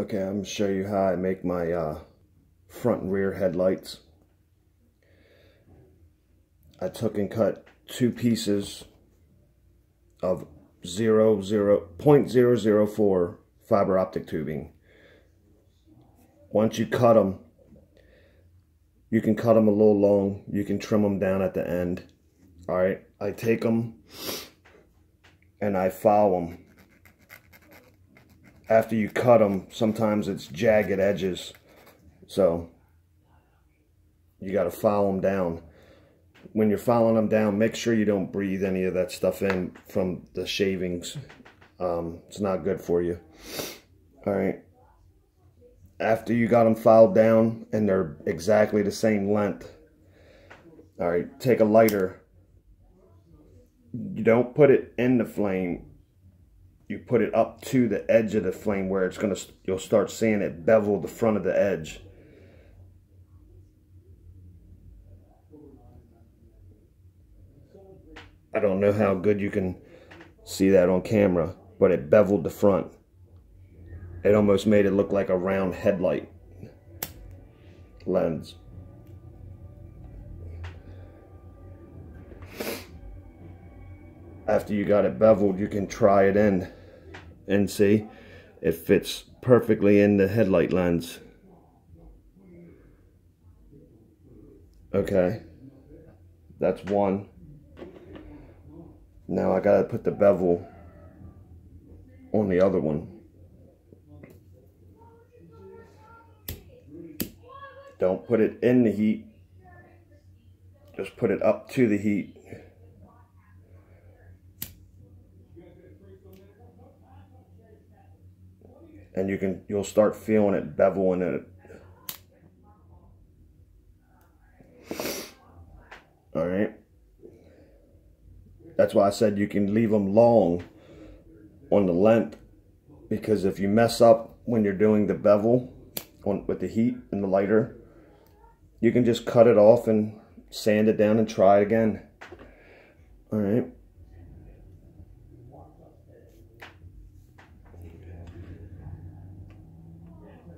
Okay, I'm to show you how I make my uh, front and rear headlights. I took and cut two pieces of 0, 0, 0.004 fiber optic tubing. Once you cut them, you can cut them a little long. You can trim them down at the end. All right, I take them and I file them after you cut them, sometimes it's jagged edges. So you got to file them down. When you're filing them down, make sure you don't breathe any of that stuff in from the shavings. Um, it's not good for you. All right. After you got them filed down and they're exactly the same length, all right, take a lighter. You don't put it in the flame you put it up to the edge of the flame where it's going to, you'll start seeing it bevel the front of the edge. I don't know how good you can see that on camera, but it beveled the front. It almost made it look like a round headlight lens. After you got it beveled, you can try it in and see it fits perfectly in the headlight lens. Okay. That's one. Now I gotta put the bevel on the other one. Don't put it in the heat. Just put it up to the heat and you can you'll start feeling it beveling it. All right? That's why I said you can leave them long on the length because if you mess up when you're doing the bevel on with the heat and the lighter you can just cut it off and sand it down and try it again. All right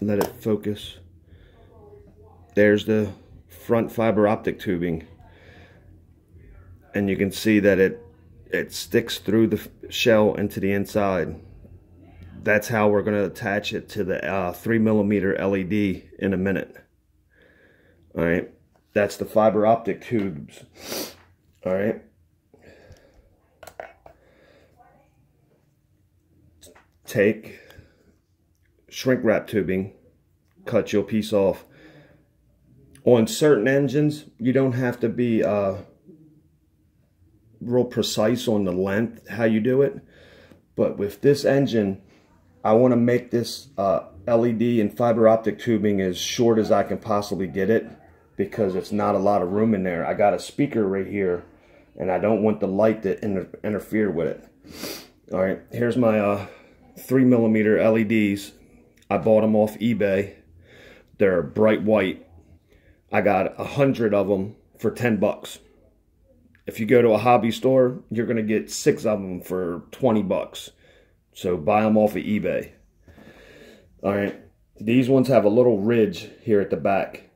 let it focus. There's the front fiber optic tubing. And you can see that it it sticks through the shell into the inside. That's how we're going to attach it to the uh, 3 millimeter LED in a minute. All right. That's the fiber optic tubes. All right. Take shrink wrap tubing, cut your piece off. On certain engines, you don't have to be uh, real precise on the length, how you do it. But with this engine, I want to make this uh, LED and fiber optic tubing as short as I can possibly get it because it's not a lot of room in there. I got a speaker right here and I don't want the light to inter interfere with it. All right, here's my uh, three millimeter LEDs. I bought them off eBay. They're bright white. I got a hundred of them for 10 bucks. If you go to a hobby store, you're going to get six of them for 20 bucks. So buy them off of eBay. All right. These ones have a little ridge here at the back.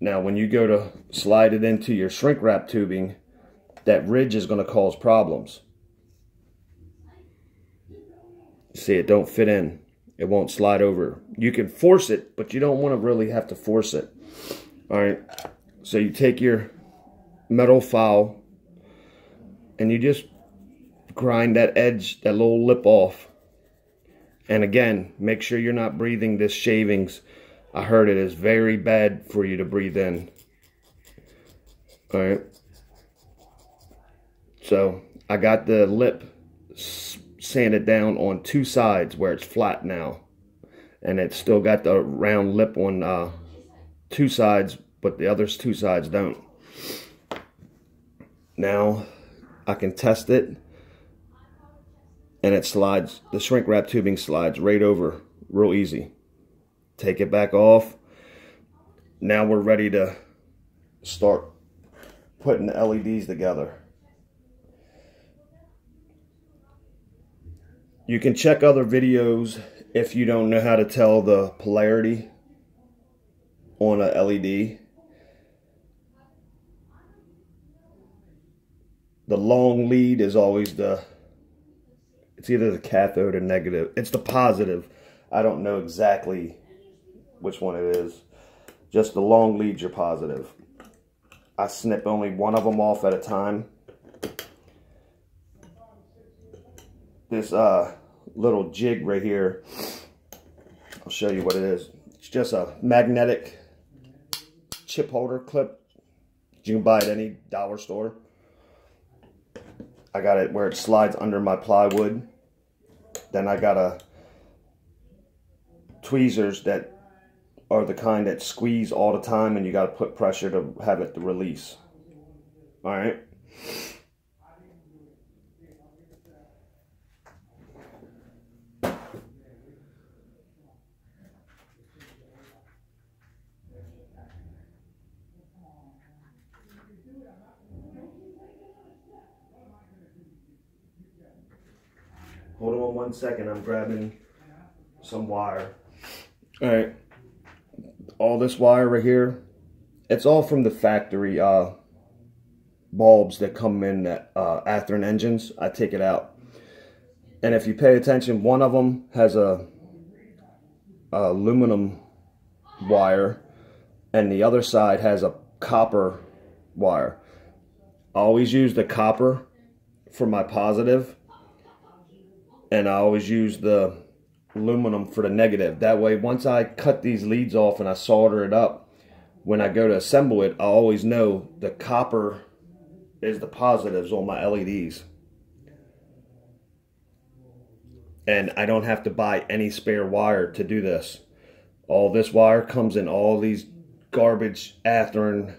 Now, when you go to slide it into your shrink wrap tubing, that ridge is going to cause problems. See, it don't fit in. It won't slide over. You can force it, but you don't want to really have to force it. All right. So you take your metal file and you just grind that edge, that little lip off. And again, make sure you're not breathing this shavings. I heard it is very bad for you to breathe in. All right. So I got the lip sanded down on two sides where it's flat now. And it's still got the round lip on uh, two sides, but the other two sides don't. Now I can test it and it slides, the shrink wrap tubing slides right over real easy. Take it back off. Now we're ready to start putting the LEDs together. You can check other videos if you don't know how to tell the polarity on a LED, the long lead is always the, it's either the cathode or negative. It's the positive. I don't know exactly which one it is. Just the long leads are positive. I snip only one of them off at a time. This uh, little jig right here, I'll show you what it is. It's just a magnetic chip holder clip. You can buy at any dollar store. I got it where it slides under my plywood. Then I got a tweezers that are the kind that squeeze all the time and you got to put pressure to have it to release. All right. One second, I'm grabbing some wire. All right all this wire right here, it's all from the factory uh, bulbs that come in that uh, Athearn engines. I take it out. And if you pay attention, one of them has a, a aluminum wire and the other side has a copper wire. I always use the copper for my positive and I always use the aluminum for the negative. That way, once I cut these leads off and I solder it up, when I go to assemble it, I always know the copper is the positives on my LEDs. And I don't have to buy any spare wire to do this. All this wire comes in all these garbage Athearn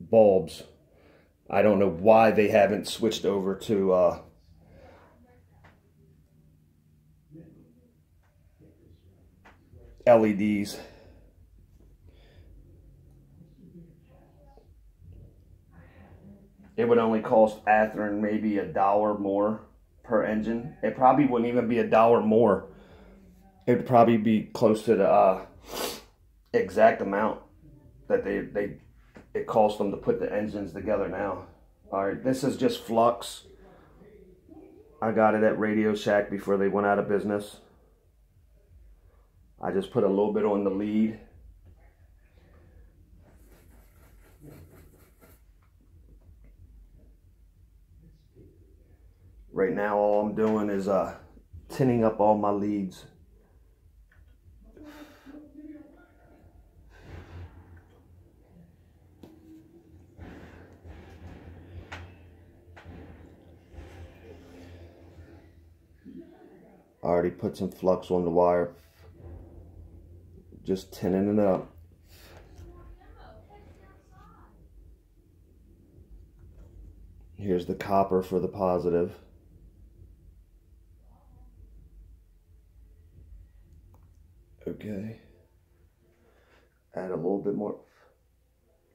bulbs. I don't know why they haven't switched over to uh, LEDs. It would only cost Athearn maybe a dollar more per engine. It probably wouldn't even be a dollar more. It would probably be close to the uh, exact amount that they, they it cost them to put the engines together now. All right, this is just flux. I got it at Radio Shack before they went out of business. I just put a little bit on the lead. Right now all I'm doing is uh, tinning up all my leads. I already put some flux on the wire just tinning it up. Here's the copper for the positive. Okay. Add a little bit more,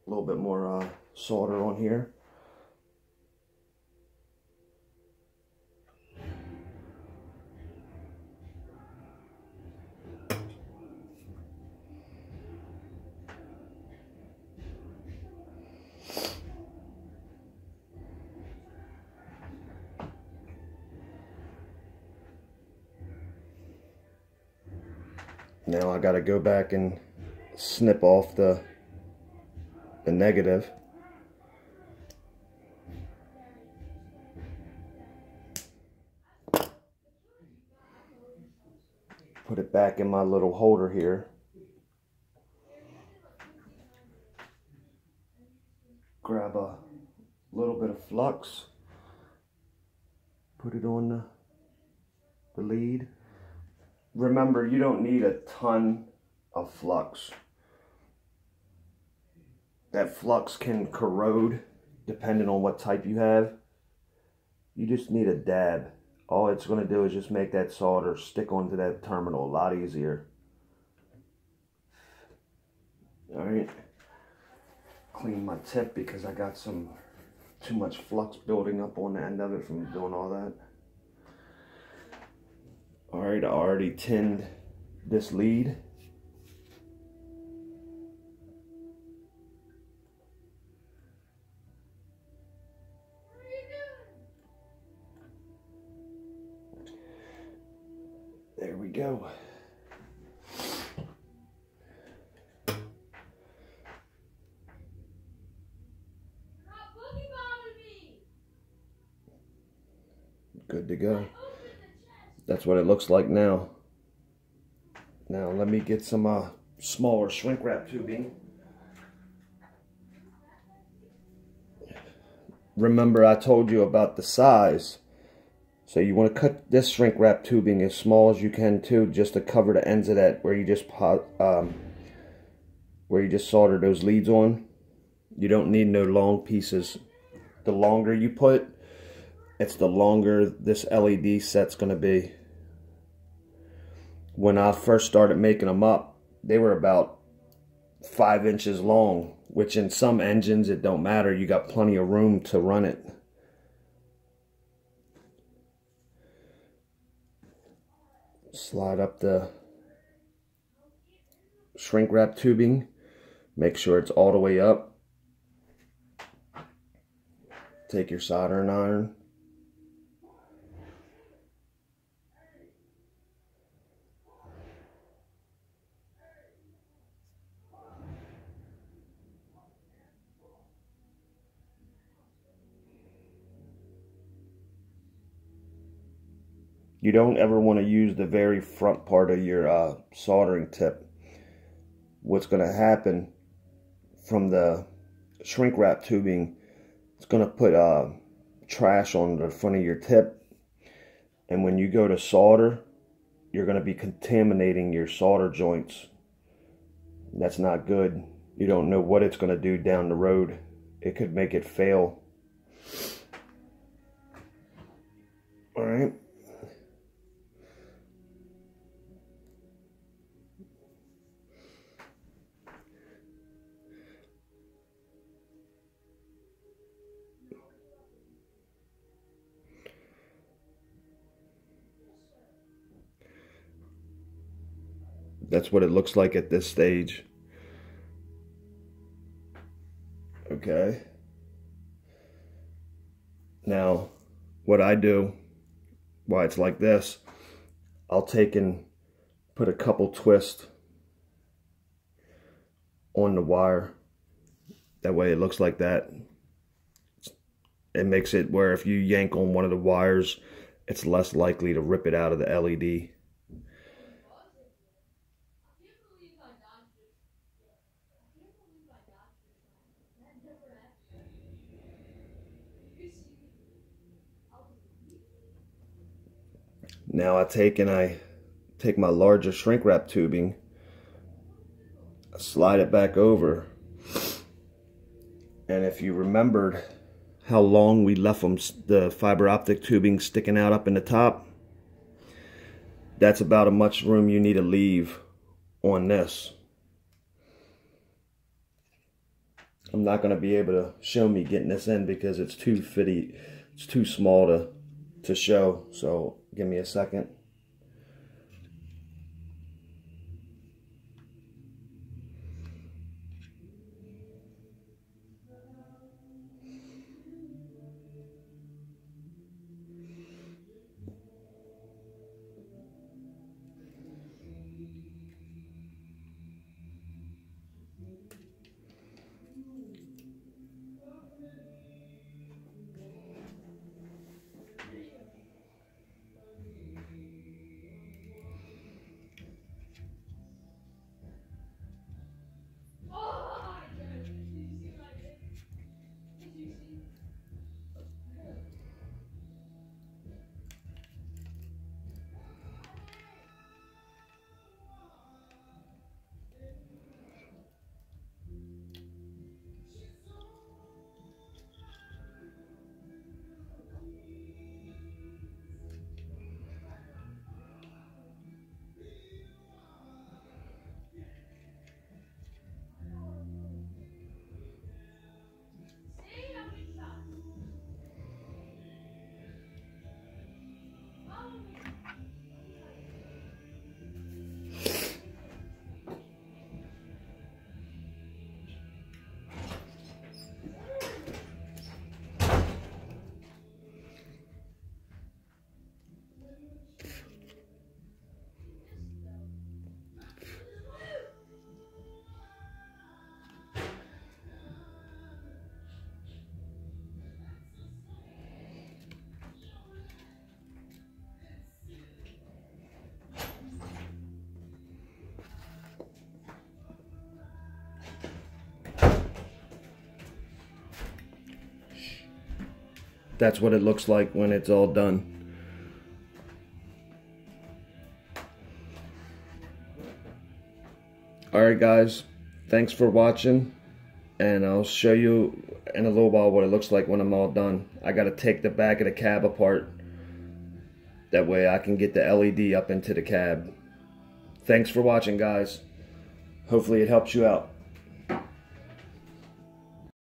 a little bit more uh, solder on here. Now I got to go back and snip off the, the negative. Put it back in my little holder here. Grab a little bit of flux. Put it on the, the lead remember, you don't need a ton of flux. That flux can corrode depending on what type you have. You just need a dab. All it's going to do is just make that solder stick onto that terminal a lot easier. Alright. Clean my tip because I got some too much flux building up on the end of it from doing all that. Alright, I already tinned this lead. There we go. Good to go. That's what it looks like now. Now let me get some uh, smaller shrink wrap tubing. Remember I told you about the size. So you want to cut this shrink wrap tubing as small as you can too, just to cover the ends of that where you just um, where you just solder those leads on. You don't need no long pieces. The longer you put, it's the longer this LED set's going to be. When I first started making them up, they were about five inches long, which in some engines, it don't matter. You got plenty of room to run it. Slide up the shrink wrap tubing. Make sure it's all the way up. Take your soldering iron You don't ever want to use the very front part of your uh, soldering tip. What's going to happen from the shrink wrap tubing, it's going to put uh, trash on the front of your tip. And when you go to solder, you're going to be contaminating your solder joints. That's not good. You don't know what it's going to do down the road. It could make it fail. All right. That's what it looks like at this stage. Okay. Now, what I do, why it's like this, I'll take and put a couple twists on the wire. That way it looks like that. It makes it where if you yank on one of the wires, it's less likely to rip it out of the LED. Now I take and I take my larger shrink wrap tubing, I slide it back over, and if you remembered how long we left them, the fiber optic tubing sticking out up in the top, that's about how much room you need to leave on this. I'm not going to be able to show me getting this in because it's too fitty, it's too small to, to show. So Give me a second. That's what it looks like when it's all done. Alright guys, thanks for watching and I'll show you in a little while what it looks like when I'm all done. I got to take the back of the cab apart. That way I can get the LED up into the cab. Thanks for watching guys. Hopefully it helps you out.